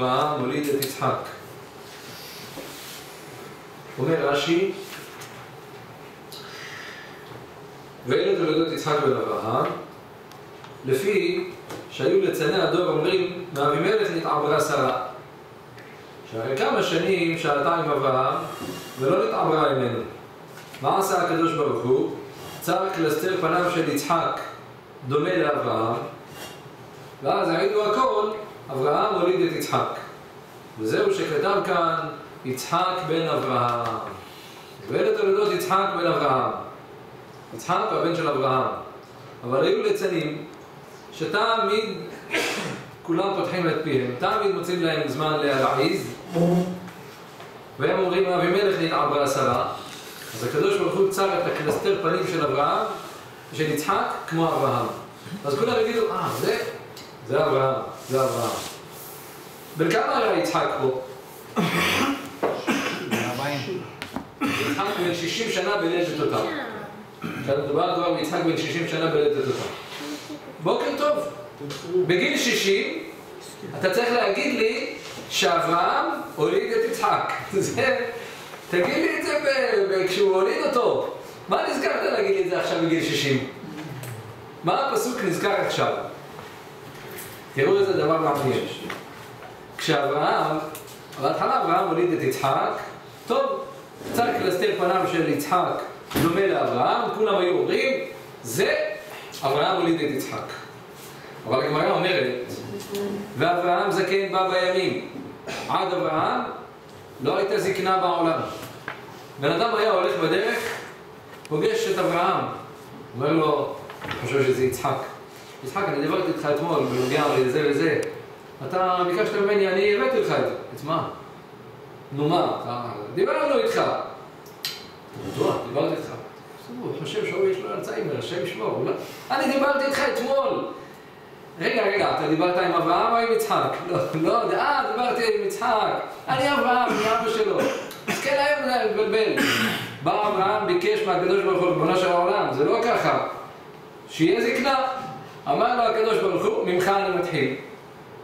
אברהם הוליד את יצחק. אומר רש"י, ואלה תולדות יצחק בן אברהם, לפי שהיו לצני הדור אומרים, מאבימלך נתעברה שרה. שהרי כמה שנים שעלתה עם אברהם ולא נתעברה ממנו. מה עשה הקדוש ברוך הוא? צר קלסתר פניו של יצחק דומה לאברהם, ואז העידו הכל, אברהם הוליד את יצחק. וזהו שכתב כאן יצחק בן אברהם. ואלה תולדות יצחק בן אברהם. יצחק הבן של אברהם. אבל היו ליצנים שתמיד כולם פותחים את פיהם, תמיד מוצאים להם זמן להרעיז והם אומרים אבימלך נתעברה שרה אז הקדוש ברוך הוא צר את הקלסתר פנים של אברהם ושל יצחק כמו אברהם אז כולם יגידו, אה, זה, זה אברהם, זה אברהם בן כמה היה יצחק פה? יצחק בן 60 שנה בלדת אותם כאן מדובר כבר ביצחק בן 60 שנה בלדת אותם בוקר טוב. בגיל 60 אתה צריך להגיד לי שאברהם הוליד את יצחק. תגיד לי את זה כשהוא הוליד אותו. מה נזכרת להגיד לי את זה עכשיו בגיל 60? מה הפסוק נזכר עכשיו? תראו איזה דבר מעניין כשאברהם, בהתחלה אברהם הוליד את יצחק. טוב, צר קלסתר פניו של יצחק דומה לאברהם, כולם היו אומרים זה אברהם הוליד את יצחק. אבל הגמרא אומרת ואברהם זקן בא בימים. עד אברהם לא הייתה זקנה בעולם. בן אדם היה הולך בדרך פוגש את אברהם אומר לו, אני חושב שזה יצחק. יצחק, אני דיברתי איתך אתמול בנוגע לזה וזה אתה ביקשת ממני, אני הבאתי לך את זה. את מה? נו מה? דיברנו איתך. בטוח, דיברתי איתך. הוא חושב שהוא יש לו אלצהיימר, השם ישמור אני דיברתי איתך אתמול. רגע, רגע, אתה דיברת עם אברהם או עם יצחק? לא, לא, אה, דיברתי עם יצחק. אני אברהם, אני אבא שלו. אז כן, היה מבלבל בא אברהם, ביקש מהקדוש ברוך הוא, ריבונו של העולם, זה לא ככה. שיהיה זקנה. אמר לו הקדוש ברוך הוא, ממך אני מתחיל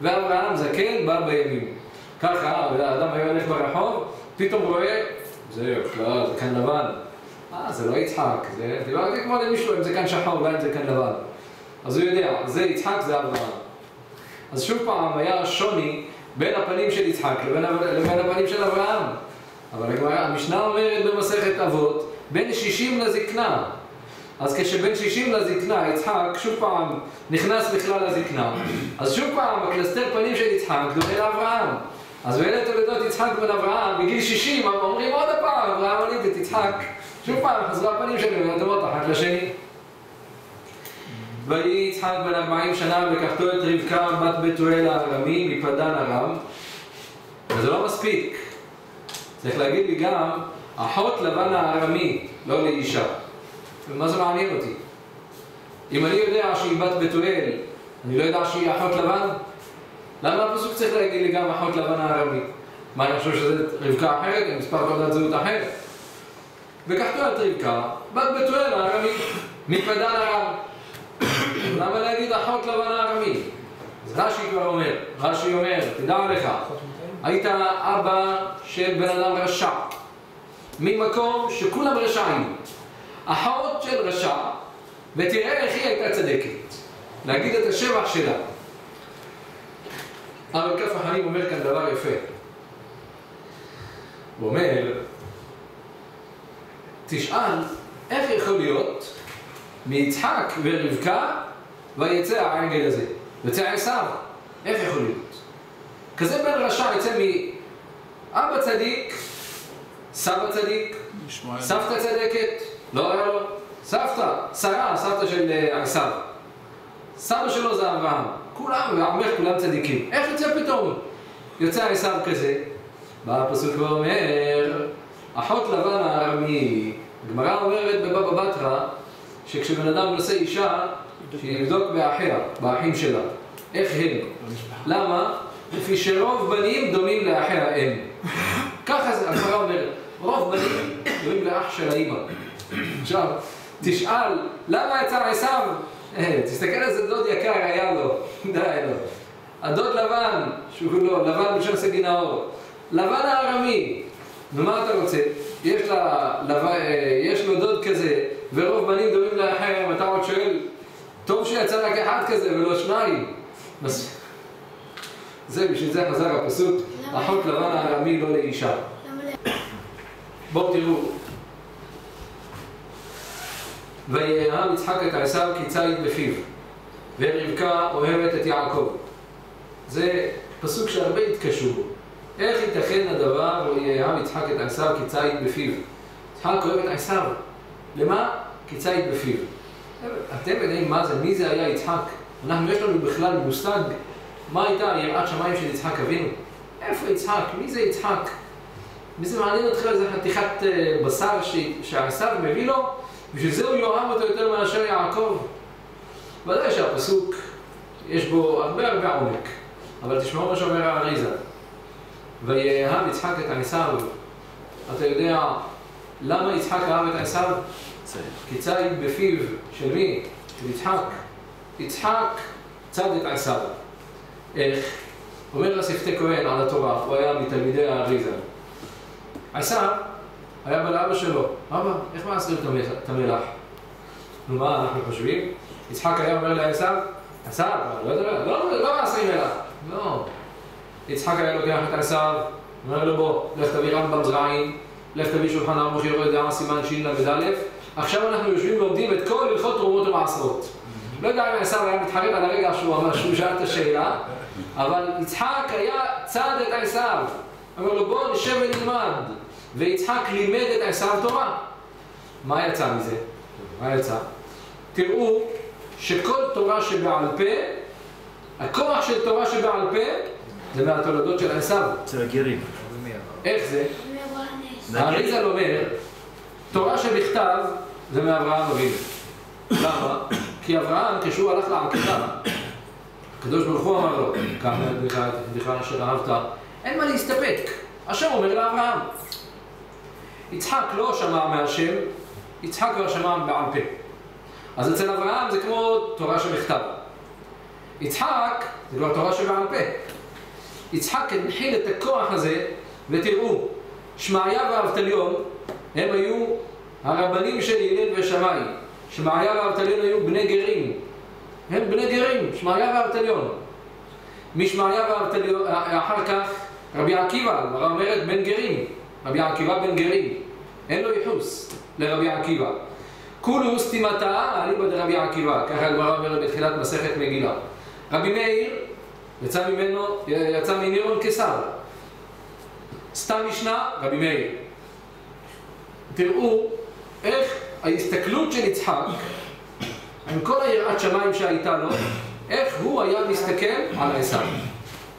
ואברהם זקן בא בימים ככה, האדם היה הולך ברחוב פתאום רואה, זה, לא, זה כאן לבן אה, זה לא יצחק, זה, דיברתי כמו למישהו אם זה כאן שחור, אולי זה כאן לבן אז הוא יודע, זה יצחק, זה אברהם. אז שוב פעם היה שוני בין הפנים של יצחק לבין, לבין הפנים של אברהם. אבל המשנה אומרת במסכת אבות, בין 60 לזקנה. אז כשבין 60 לזקנה, יצחק שוב פעם נכנס בכלל לזקנה. אז שוב פעם, הקלסתר פנים של יצחק דומה לאברהם. אז באלה תולדות יצחק בן אברהם, בגיל 60, אומרים עוד פעם, אברהם הוליד את יצחק. שוב פעם, חזרו הפנים שלהם, דומות אחת לשני. ויהי יצחק בן ארבעים שנה וקחתו את רבקה בת בתואל הארמי מפדן ארם וזה לא מספיק צריך להגיד לי גם אחות לבן הארמי לא לאישה ומה זה מעניין אותי? אם אני יודע שהיא בת בתואל אני לא יודע שהיא אחות לבן? למה הפסוק צריך להגיד לי גם אחות לבן הארמי מה אני חושב שזה רבקה אחרת עם מספר תעודת זהות אחרת וקחתו את רבקה בת בתואל הארמי מפדן ארם למה להגיד אחות לבן הארמי? אז רש"י כבר אומר, רש"י אומר, תדע לך, היית אבא של בן אדם רשע, ממקום שכולם רשעים, אחות של רשע, ותראה איך היא הייתה צדקת, להגיד את השבח שלה. אבל כף החיים אומר כאן דבר יפה. הוא אומר, תשאל, איך יכול להיות מיצחק ורבקה ויצא העגל הזה, יוצא עשיו, איך יכול להיות? כזה בן רשע יצא מאבא צדיק, סבא צדיק, סבתא צדקת, לא היה לו, סבתא, שרה, סבתא של עשיו, סבא שלו זה אברהם, כולם, ועמך כולם צדיקים, איך יוצא פתאום? יוצא עשיו כזה, בא הפסוק ואומר, אחות לבן הארמי, הגמרא אומרת בבבא בתרא שכשבן אדם נושא אישה, שיבדוק באחיה, באחים שלה. איך הם? למה? לפי שרוב בנים דומים לאחיה האם. ככה זה, הגמרא אומרת, רוב בנים דומים לאח של האימא. עכשיו, תשאל, למה יצא עשיו? תסתכל איזה דוד יקר היה לו, די לו. הדוד לבן, שהוא לא, לבן בשם סגי נאור, לבן הארמי, נו מה אתה רוצה? יש, לה, לב... אה, יש לו דוד כזה, ורוב בנים דומים לאחר, ואתה עוד שואל, טוב שיצא רק אחד כזה ולא שניים. זה, בשביל זה חזר הפסוק, אחות לבן הארמי לא לאישה. בואו תראו. ויאהב יצחק את עשיו כי ציד בפיו, ורבקה אוהבת את יעקב. זה פסוק שהרבה התקשו בו. איך ייתכן הדבר ויאהב יצחק את עשיו כי ציד בפיו? יצחק אוהב את עשיו. למה? כי ציד בפיו. אתם יודעים מה זה, מי זה היה יצחק? אנחנו, יש לנו בכלל מושג מה הייתה יראת שמיים של יצחק אבינו? איפה יצחק? מי זה יצחק? מי זה מעניין אותך איזה חתיכת אה, בשר שעשיו מביא לו? בשביל זה הוא יאהב אותו יותר מאשר יעקב. ודאי שהפסוק, יש בו הרבה הרבה עומק. אבל תשמעו מה שאומר האריזה. ויאהב יצחק את עשיו. אתה יודע למה יצחק אהב את עשיו? כי ציד בפיו של מי? של יצחק. יצחק צד את עשיו. איך? אומר לה שפתי כהן על התורה, הוא היה מתלמידי האריזה. עשיו היה בא לאבא שלו, אבא, איך מעשרים את המלח? נו מה אנחנו חושבים? יצחק היה אומר לעשיו, עשיו, לא יודע, לא, לא, לא מעשרים מלח. לא. יצחק היה לוקח את עשיו, אומר לו בוא, לך תביא רמב"ם זרעים, לך תביא שולחן ערוך יורד דעה סימן של"א, עכשיו אנחנו יושבים ולומדים את כל הלכות תרומות ומעשרות. לא יודע אם עשיו היה מתחרט על הרגע שהוא אמר שהוא שאל את השאלה, אבל יצחק היה צד את עשיו. אמר לו בוא נשב ונלמד. ויצחק לימד את עשיו תורה. מה יצא מזה? מה יצא? תראו שכל תורה שבעל פה, הכוח של תורה שבעל פה זה מהתולדות של עשיו. אצל הגרים. איך זה? האריזל אומר, תורה שבכתב זה מאברהם אבינו. למה? כי אברהם, כשהוא הלך לעקדה, הקדוש ברוך הוא אמר לו, כמה בדיחה אשר אהבת, אין מה להסתפק. השם אומר לאברהם. יצחק לא שמע מהשם, יצחק כבר שמע בעל פה. אז אצל אברהם זה כמו תורה שבכתב. יצחק זה כבר תורה שבעל פה. יצחק הנחיל את הכוח הזה, ותראו, שמעיה ואבטליון הם היו הרבנים של הלל ושמאי. שמעיה ואבטליון היו בני גרים. הם בני גרים, שמעיה ואבטליון. משמעיה ואבטליון, אחר כך רבי עקיבא, הגמרא אומרת בן גרים. רבי עקיבא בן גרים. אין לו ייחוס לרבי עקיבא. כולו סתימתה אליבא דרבי עקיבא, ככה הגמרא אומרת בתחילת מסכת מגילה. רבי מאיר יצא ממנו, יצא מנירון קיסר. סתם משנה, רבי מאיר. תראו איך ההסתכלות של יצחק, עם כל היראת שמיים שהייתה לו, איך הוא היה מסתכל על עשיו.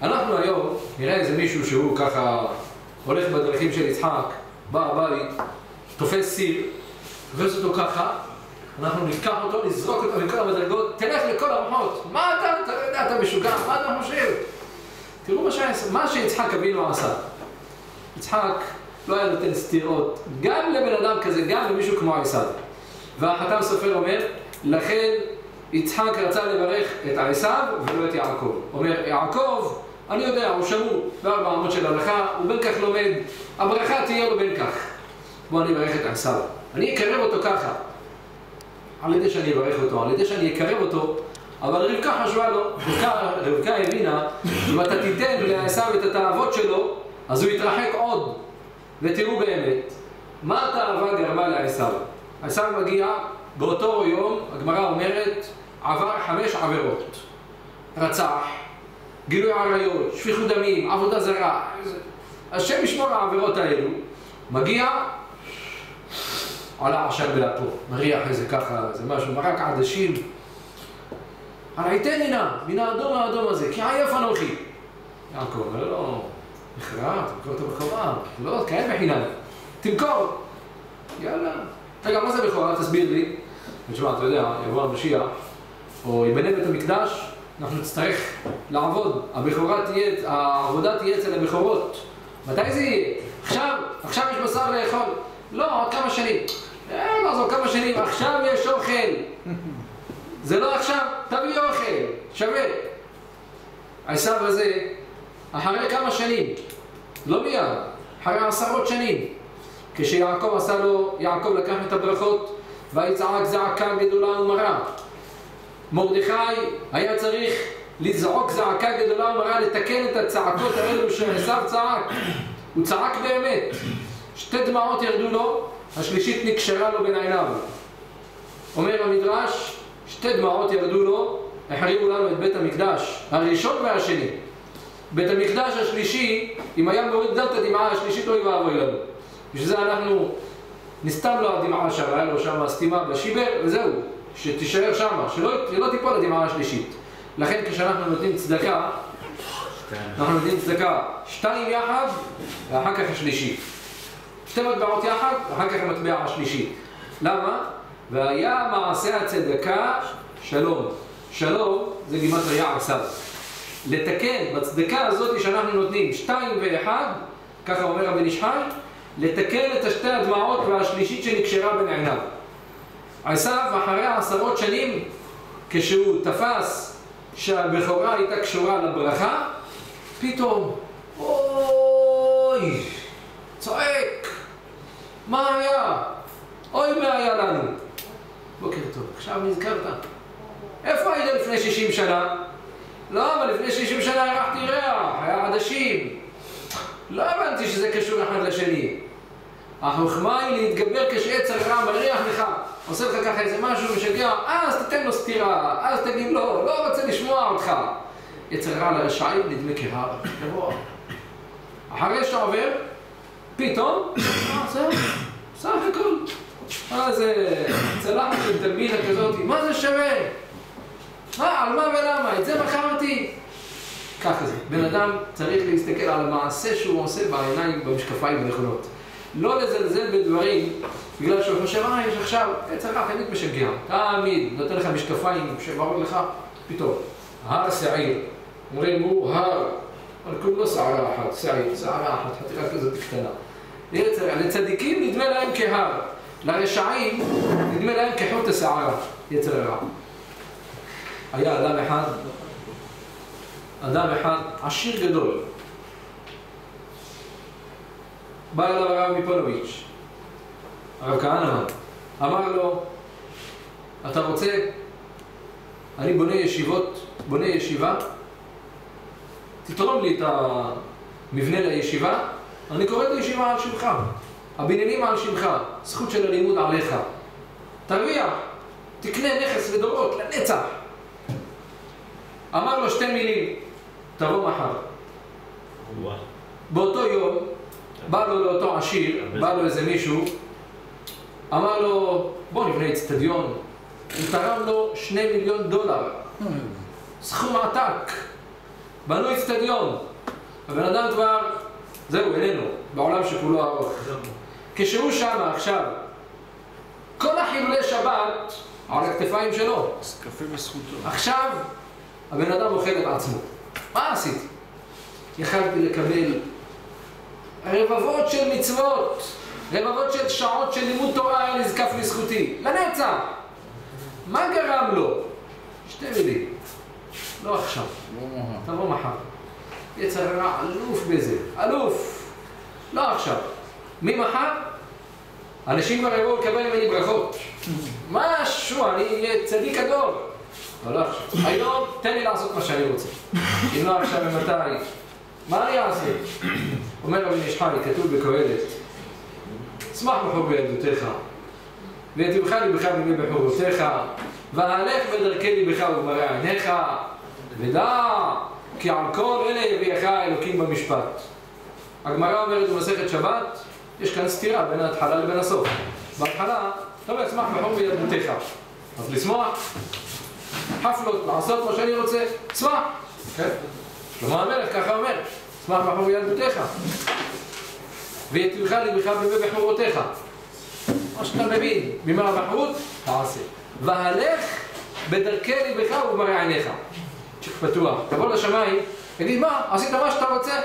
אנחנו היום נראה איזה מישהו שהוא ככה הולך בדרכים של יצחק, בא הבית, תופס סיר, תופס אותו ככה, אנחנו ניקח אותו, נזרוק אותו מכל המדרגות, תלך לכל הרוחות. מה אתה, אתה יודע, אתה משוגע, מה אתה חושב? תראו מה, שעשה, מה שיצחק אבינו עשה. יצחק לא היה נותן סתירות, גם לבן אדם כזה, גם למישהו כמו עשיו. והחתם סופר אומר, לכן יצחק רצה לברך את עשיו ולא את יעקב. אומר, יעקב, אני יודע, הוא שמור בארבע אמות של הלכה, הוא בין כך לומד, הברכה תהיה לו בין כך. בוא אני אברך את עשיו. אני אקרב אותו ככה. על ידי שאני אברך אותו, על ידי שאני אקרב אותו, אבל רבקה חשבה לו, רבקה, רבקה הבינה, אם אתה תיתן לעשיו את התאוות שלו, אז הוא יתרחק עוד. ותראו באמת, מה התאווה גרמה לעשיו? עשיו מגיע, באותו יום, הגמרא אומרת, עבר חמש עבירות. רצח, גילוי עריות, שפיכות דמים, עבודה זרה. השם ישמור העבירות האלו. מגיע, עולה עכשיו בלפו, מריח איזה ככה, איזה משהו, מרק עדשים. הראיתני נא, מן האדום האדום הזה, כי עייף אנוכי. יעקב אומר לו, נחרט, תמכור אותו בכורה, לא, כאלה בחינם. תמכור. יאללה. רגע, מה זה בכורה? תסביר לי. תשמע, אתה יודע, יבוא המשיח, או יבנה בית המקדש, אנחנו נצטרך לעבוד. הבכורה תהיה, העבודה תהיה אצל הבכורות. מתי זה יהיה? עכשיו, עכשיו יש בשר לאכול. לא, עוד כמה שנים. אה, עוד כמה שנים. עכשיו יש אוכל. זה לא עכשיו, תביא אוכל, שווה. עשיו הזה, אחרי כמה שנים, לא מיד, אחרי עשרות שנים, כשיעקב עשה לו, יעקב לקח את הברכות ויצעק זעקה גדולה ומרה. מרדכי היה צריך לזעוק זעקה גדולה ומרה, לתקן את הצעקות האלו שעשיו צעק. הוא צעק באמת. שתי דמעות ירדו לו, השלישית נקשרה לו בין עיניו. אומר המדרש, שתי דמעות ירדו לו, החריבו לנו את בית המקדש, הראשון והשני. בית המקדש השלישי, אם היה מוריד את הדמעה השלישית, אוי ואבוי לנו. בשביל זה אנחנו, נסתם לו הדמעה שם, היה לו שם סתימה בשיבר, וזהו, שתישאר שם, שלא, שלא תיפול הדמעה השלישית. לכן כשאנחנו נותנים צדקה, אנחנו נותנים צדקה שתיים יחד, ואחר כך השלישי. שתי מטבעות יחד, ואחר כך המטבע השלישי. למה? והיה מעשה הצדקה שלום. שלום זה גימטריה עשיו. לתקן בצדקה הזאת שאנחנו נותנים שתיים ואחד, ככה אומר רבי נשחי, לתקן את השתי הדמעות והשלישית שנקשרה בין עיניו. עשיו אחרי עשרות שנים, כשהוא תפס שהבכורה הייתה קשורה לברכה, פתאום, אוי, צועק, מה היה? אוי מה היה לנו. בוקר טוב, עכשיו נזכרת. איפה היית לפני 60 שנה? לא, אבל לפני 60 שנה הרחתי ריח, היה עדשים. לא הבנתי שזה קשור אחד לשני. החוכמה היא להתגבר כשעץ הרע מריח לך, עושה לך ככה איזה משהו משגע, אז תתן לו סטירה, אז תגיד לו, לא רוצה לשמוע אותך. עץ הרע לרשעים נדמה כהר, גבוה. אחרי שאתה עובר, פתאום, אה, זהו, סך הכל. מה זה צלחת של תלמידה כזאת, מה זה שווה? מה, על מה ולמה? את זה מכרתי. ככה זה. בן אדם צריך להסתכל על המעשה שהוא עושה בעיניים, במשקפיים הנכונות. לא לזלזל בדברים, בגלל שהוא חושב, אה, יש עכשיו, עץ הרע תמיד משגע. תמיד, נותן לך משקפיים שמראות לך, פתאום. הר שעיר. אומרים, הוא הר, אבל כולו שערה אחת, שעיר, שערה אחת, חתיכה כזאת קטנה. לצדיקים נדמה להם כהר, לרשעים נדמה להם כחוט השערה, יצר הרע. היה אדם אחד, אדם אחד עשיר גדול. בא אליו הרב מפונוביץ', הרב כהנמן, אמר לו, אתה רוצה, אני בונה ישיבות, בונה ישיבה, תתרום לי את המבנה לישיבה, אני קורא את הישיבה על שמך, הבניינים על שמך, זכות של הלימוד עליך. תרוויח, תקנה נכס לדורות, לנצח. אמר לו שתי מילים, תבוא מחר. באותו יום, בא לו לאותו עשיר, בא לו איזה מישהו, אמר לו, בוא נבנה אצטדיון. הוא תרם לו שני מיליון דולר. סכום עתק. בנו אצטדיון. הבן אדם כבר, זהו, איננו, בעולם שכולו ארוך. כשהוא שם עכשיו, כל החילולי שבת על הכתפיים שלו. קפה בזכותו. עכשיו הבן אדם אוכל את עצמו. מה עשיתי? יכלתי לקבל רבבות של מצוות, רבבות של שעות של לימוד תורה היה נזקף לזכותי, לנצח. מה גרם לו? שתי מילים. לא עכשיו, תבוא מחר. יצר הרע אלוף בזה, אלוף. לא עכשיו. ממחר, אנשים כבר יבואו לקבל ממני ברכות. משהו, אני אהיה צדיק הדור. אבל לא עכשיו. היום, תן לי לעשות מה שאני רוצה. אם לא עכשיו, ומתי? מה אני אעשה? אומר רבי נשחני, כתוב בקהלת, שמח בחור בילדותיך, ויטיבך ליבך בימי בחורותיך, והלך בדרכי ליבך ובמראה עיניך, ודע כי על כל אלה יביאך האלוקים במשפט. הגמרא אומרת במסכת שבת, יש כאן סתירה בין ההתחלה לבין הסוף. בהתחלה, אתה אומר, שמח בחור בילדותיך. אז לשמוח, חפלות, לעשות מה שאני רוצה, שמח. כן? שלמה המלך ככה אומר, שמח בחור ילדותיך. ויטיבך ליבך בימי בחורותיך. מה שאתה מבין, בימי הבחרות, תעשה. והלך בדרכי ליבך ובמראה עיניך. צ'ק פתוח. תבוא לשמיים, תגיד, מה, עשית מה שאתה רוצה?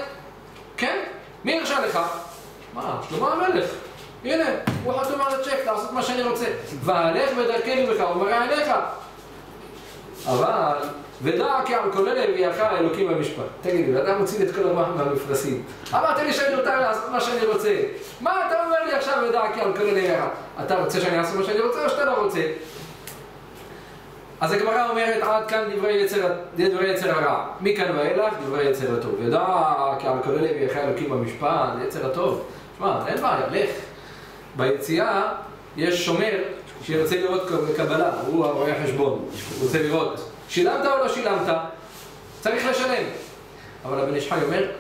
כן? מי הרשה לך? מה, שלמה המלך. הנה, הוא חתום על הצ'ק, לעשות מה שאני רוצה. והלך בדרכי ליבך ובמראה עיניך. אבל ודע כי על כל אלה הביאך האלוקים במשפט. תגיד לי, אדם מוציא את כל הרוח מהמפרשים. אמרת לי שאני מותר לעשות מה שאני רוצה. מה אתה אומר לי עכשיו ודע כי על כל אלה הביאך? אתה רוצה שאני אעשה מה שאני רוצה או שאתה לא רוצה? אז הגמרא אומרת עד כאן דברי יצר, דברי יצר הרע. מכאן ואילך דברי יצר הטוב. ודע כי על כל אלה הביאך האלוקים במשפט, יצר הטוב. שמע, אין בעיה, לך. ביציאה יש שומר שרוצה לראות קבלה, הוא הרואה חשבון, הוא רוצה לראות. שילמת או לא שילמת? צריך לשלם. אבל הבן איש חי אומר,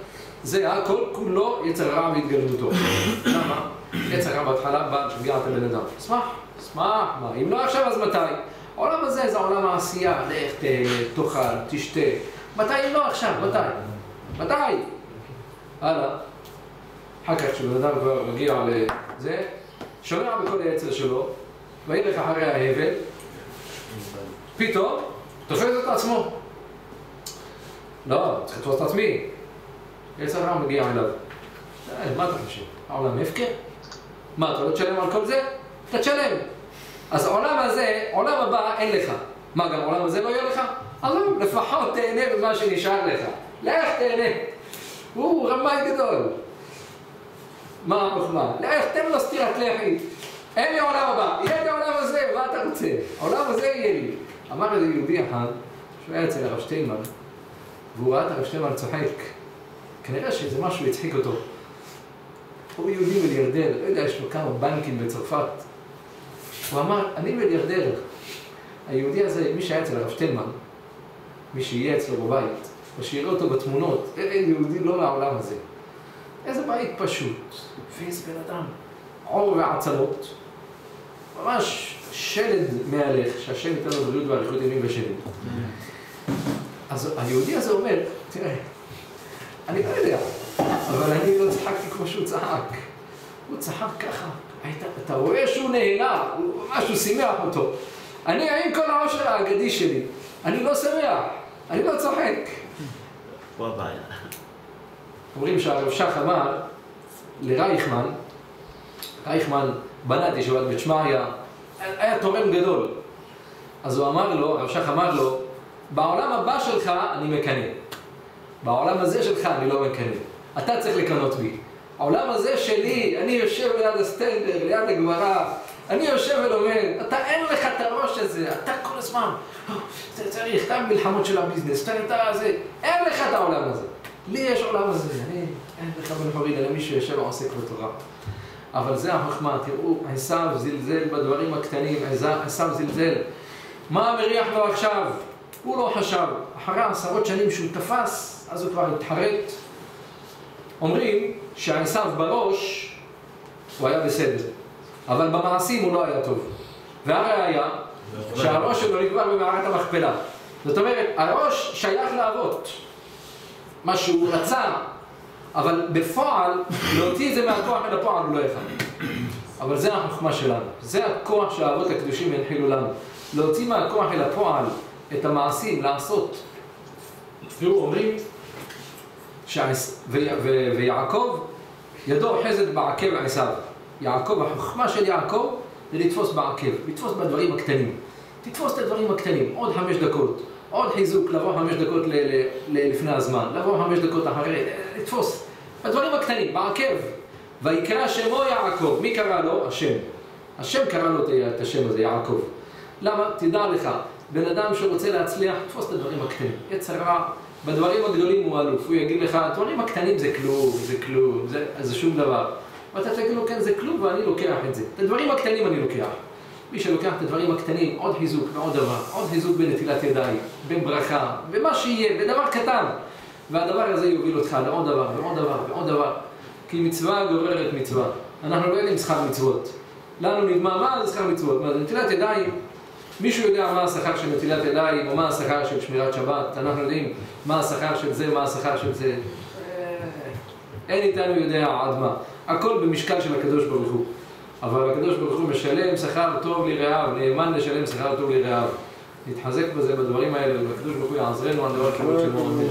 זה הכל כולו יצר רע והתגלמותו. למה? יצר רע בהתחלה בא לשגע את הבן אדם. אשמח, אשמח, מה? אם לא עכשיו אז מתי? העולם הזה זה עולם העשייה, לך תאכל, תשתה. מתי אם לא עכשיו? מתי? מתי? הלאה. אחר כך כשבן אדם כבר מגיע לזה, שומע בכל היצר שלו, וילך אחרי ההבל, פתאום תופס את עצמו. לא, צריך לתפוס את עצמי. יצר רע מגיע אליו. מה אתה חושב? העולם הפקר? מה, אתה לא תשלם על כל זה? אתה תשלם. אז העולם הזה, עולם הבא אין לך. מה, גם העולם הזה לא יהיה לך? אז לפחות תהנה במה שנשאר לך. לך תהנה. הוא רמאי גדול. מה החוכמה? לך תן לו סטירת לחי. אין לי עולם הבא, יהיה לי עולם הזה, מה אתה רוצה? העולם הזה יהיה לי. אמר איזה יהודי אחד, שהוא היה אצל הרב שטיינמן, והוא ראה את הרב שטיינמן צוחק. כנראה שזה משהו הצחיק אותו. הוא יהודי מיליארדר, לא יודע, יש לו כמה בנקים בצרפת. הוא אמר, אני מיליארדר. היהודי הזה, מי שהיה אצל הרב שטיינמן, מי שיהיה אצלו בבית, או שיראה אותו בתמונות, אין יהודי לא מהעולם הזה. איזה בית פשוט, ואיזה בן אדם, עור ועצמות, ממש שלד מהלך, שהשם ייתן לו בריאות ואריכות ימים ושלד. אז היהודי הזה אומר, תראה, אני לא יודע, אבל אני לא צחקתי כמו שהוא צחק. הוא צחק ככה, היית, אתה רואה שהוא נהנה, הוא משהו שימח אותו. אני עם כל העושר האגדי שלי, אני לא שמח, אני לא צוחק. פה הבעיה. אומרים שהרב שך אמר לרייכמן, רייכמן בנה את ישיבת בית שמעיה, היה תורם גדול. אז הוא אמר לו, הרב שך אמר לו, בעולם הבא שלך אני מקנא. בעולם הזה שלך אני לא מקנא. אתה צריך לקנות בי. העולם הזה שלי, אני יושב ליד הסטנדר, ליד הגמרא, אני יושב ולומד, אתה אין לך את הראש הזה, אתה כל הזמן, אתה צריך, אתה מלחמות של הביזנס, אתה, אתה זה, אין לך את העולם הזה. לי יש עולם הזה, אני, אין לך בן חוריד, אלא מישהו יושב ועוסק בתורה. אבל זה החוכמה, תראו, עשיו זלזל בדברים הקטנים, עשיו זלזל. מה מריח לו עכשיו? הוא לא חשב. אחרי עשרות שנים שהוא תפס, אז הוא כבר התחרט. אומרים שעשיו בראש הוא היה בסדר, אבל במעשים הוא לא היה טוב. והראיה, שהראש שלו נגמר במערת המכפלה. זאת אומרת, הראש שייך לאבות. מה שהוא רצה, אבל בפועל, להוציא את זה מהכוח אל הפועל הוא לא יכל. אבל זה החוכמה שלנו. זה הכוח שהאבות הקדושים הנחילו לנו. להוציא מהכוח אל הפועל את המעשים, לעשות. תראו, אומרים, שעש... ו... ו... ויעקב, ידו חזת בעקב עשיו. יעקב, החוכמה של יעקב זה לתפוס בעקב, לתפוס בדברים הקטנים. תתפוס את הדברים הקטנים, עוד חמש דקות, עוד חיזוק, לבוא חמש דקות. ל... ל... לפני הזמן, לבוא חמש דקות אחרי, לתפוס. בדברים הקטנים, בעקב. ויקרא שמו יעקב, מי קרא לו? השם. השם קרא לו את השם הזה, יעקב. למה? תדע לך, בן אדם שרוצה להצליח, תפוס את הדברים הקטנים. יצר רע, בדברים הגדולים הוא אלוף. הוא יגיד לך, הדברים הקטנים זה כלום, זה כלום, זה, זה שום דבר. ואתה תגיד לו, כן, זה כלום, ואני לוקח את זה. את הדברים הקטנים אני לוקח. מי שלוקח את הדברים הקטנים, עוד חיזוק ועוד דבר, עוד חיזוק בנטילת ידיים, בברכה, במה שיהיה, בדבר קטן. והדבר הזה יוביל אותך לעוד דבר, ועוד דבר, ועוד דבר. כי מצווה גוררת מצווה. אנחנו לא יודעים שכר מצוות. לנו נדמה, מה זה שכר מצוות? מה זה נטילת ידיים? מישהו יודע מה השכר של נטילת ידיים, או מה השכר של שמירת שבת? אנחנו יודעים מה השכר של זה, מה השכר של זה. אין איתנו יודע עד מה. הכל במשקל של הקדוש ברוך הוא. אבל הקדוש ברוך הוא משלם שכר טוב לרעיו, נאמן לשלם שכר טוב לרעיו. נתחזק בזה בדברים האלה, והקדוש ברוך הוא יעזרנו על דבר כבוד של מורד.